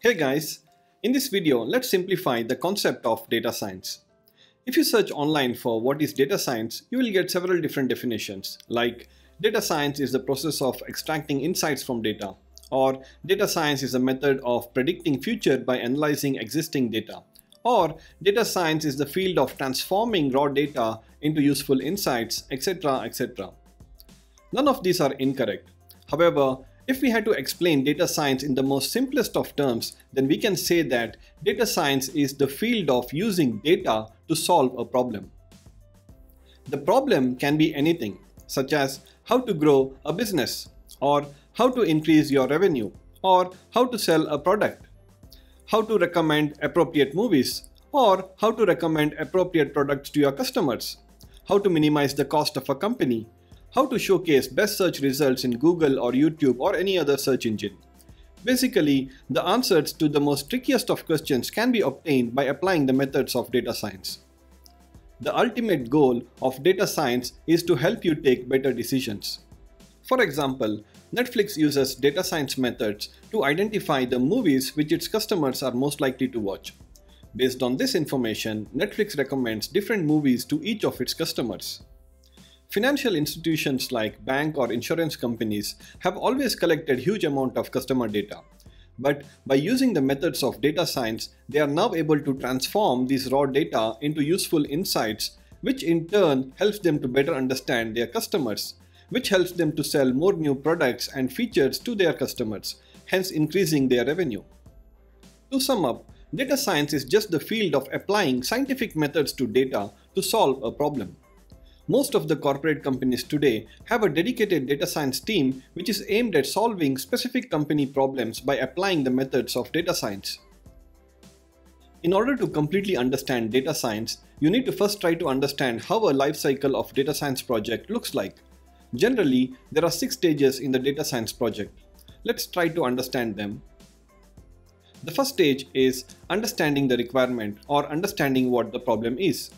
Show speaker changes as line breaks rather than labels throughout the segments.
Hey guys, in this video let's simplify the concept of data science. If you search online for what is data science, you will get several different definitions like data science is the process of extracting insights from data or data science is a method of predicting future by analyzing existing data or data science is the field of transforming raw data into useful insights etc etc. None of these are incorrect. However, if we had to explain data science in the most simplest of terms, then we can say that data science is the field of using data to solve a problem. The problem can be anything, such as how to grow a business, or how to increase your revenue, or how to sell a product, how to recommend appropriate movies, or how to recommend appropriate products to your customers, how to minimize the cost of a company, how to showcase best search results in Google or YouTube or any other search engine. Basically, the answers to the most trickiest of questions can be obtained by applying the methods of data science. The ultimate goal of data science is to help you take better decisions. For example, Netflix uses data science methods to identify the movies which its customers are most likely to watch. Based on this information, Netflix recommends different movies to each of its customers. Financial institutions like bank or insurance companies have always collected huge amount of customer data. But by using the methods of data science, they are now able to transform these raw data into useful insights, which in turn helps them to better understand their customers, which helps them to sell more new products and features to their customers, hence increasing their revenue. To sum up, data science is just the field of applying scientific methods to data to solve a problem. Most of the corporate companies today have a dedicated data science team which is aimed at solving specific company problems by applying the methods of data science. In order to completely understand data science, you need to first try to understand how a life cycle of data science project looks like. Generally, there are six stages in the data science project. Let's try to understand them. The first stage is understanding the requirement or understanding what the problem is.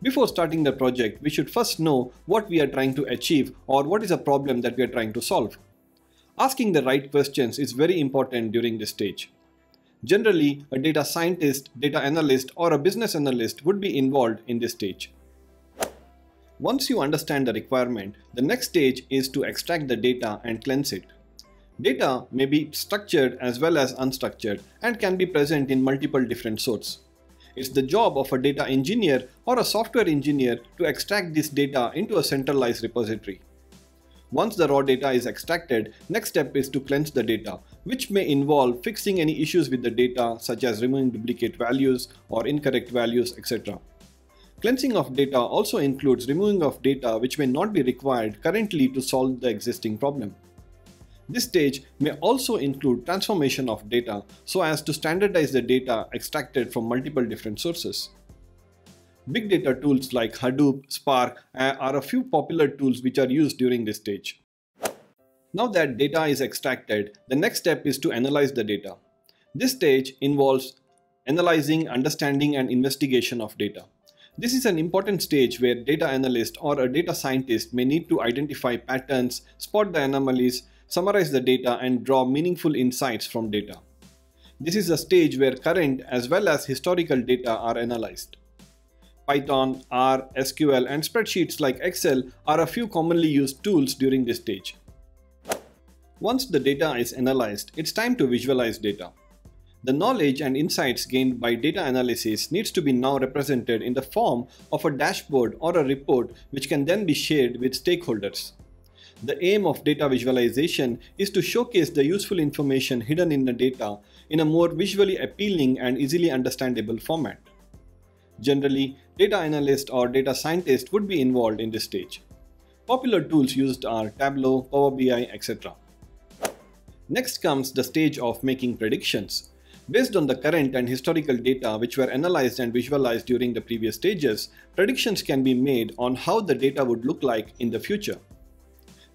Before starting the project, we should first know what we are trying to achieve or what is a problem that we are trying to solve. Asking the right questions is very important during this stage. Generally, a data scientist, data analyst, or a business analyst would be involved in this stage. Once you understand the requirement, the next stage is to extract the data and cleanse it. Data may be structured as well as unstructured and can be present in multiple different sorts. It's the job of a data engineer or a software engineer to extract this data into a centralized repository. Once the raw data is extracted, next step is to cleanse the data, which may involve fixing any issues with the data such as removing duplicate values or incorrect values, etc. Cleansing of data also includes removing of data which may not be required currently to solve the existing problem. This stage may also include transformation of data so as to standardize the data extracted from multiple different sources. Big data tools like Hadoop, Spark uh, are a few popular tools which are used during this stage. Now that data is extracted, the next step is to analyze the data. This stage involves analyzing, understanding and investigation of data. This is an important stage where data analyst or a data scientist may need to identify patterns, spot the anomalies, summarize the data and draw meaningful insights from data. This is a stage where current as well as historical data are analyzed. Python, R, SQL and spreadsheets like Excel are a few commonly used tools during this stage. Once the data is analyzed, it's time to visualize data. The knowledge and insights gained by data analysis needs to be now represented in the form of a dashboard or a report which can then be shared with stakeholders. The aim of data visualization is to showcase the useful information hidden in the data in a more visually appealing and easily understandable format. Generally, data analyst or data scientist would be involved in this stage. Popular tools used are Tableau, Power BI, etc. Next comes the stage of making predictions. Based on the current and historical data which were analyzed and visualized during the previous stages, predictions can be made on how the data would look like in the future.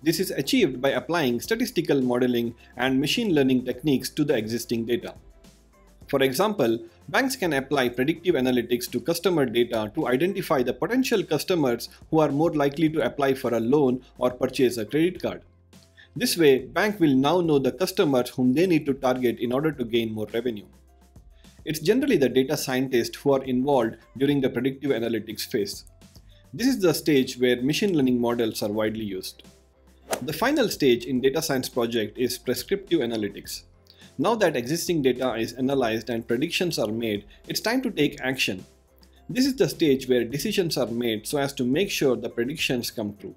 This is achieved by applying statistical modeling and machine learning techniques to the existing data. For example, banks can apply predictive analytics to customer data to identify the potential customers who are more likely to apply for a loan or purchase a credit card. This way, bank will now know the customers whom they need to target in order to gain more revenue. It's generally the data scientists who are involved during the predictive analytics phase. This is the stage where machine learning models are widely used. The final stage in data science project is prescriptive analytics. Now that existing data is analyzed and predictions are made, it's time to take action. This is the stage where decisions are made so as to make sure the predictions come true.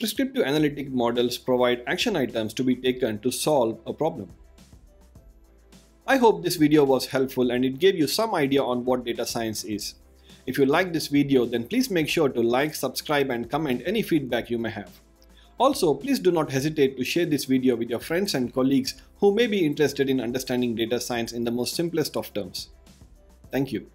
Prescriptive analytic models provide action items to be taken to solve a problem. I hope this video was helpful and it gave you some idea on what data science is. If you like this video then please make sure to like, subscribe and comment any feedback you may have. Also, please do not hesitate to share this video with your friends and colleagues who may be interested in understanding data science in the most simplest of terms. Thank you.